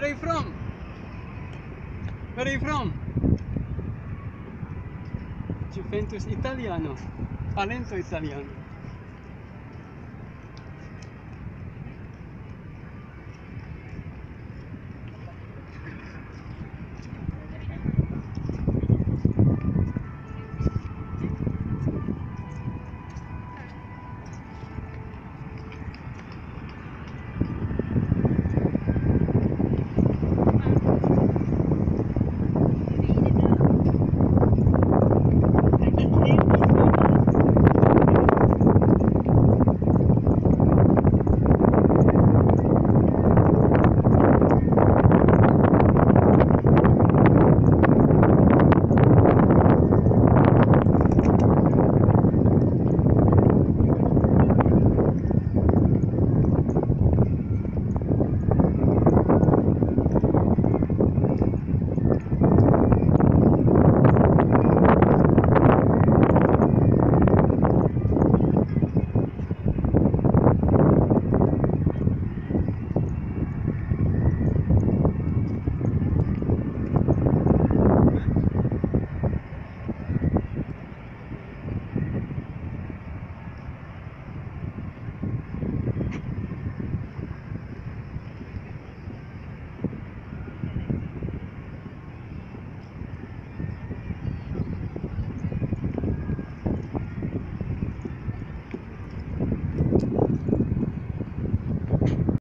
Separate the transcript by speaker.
Speaker 1: Where are you from? Where are you from? Juventus Italiano. Palento Italiano.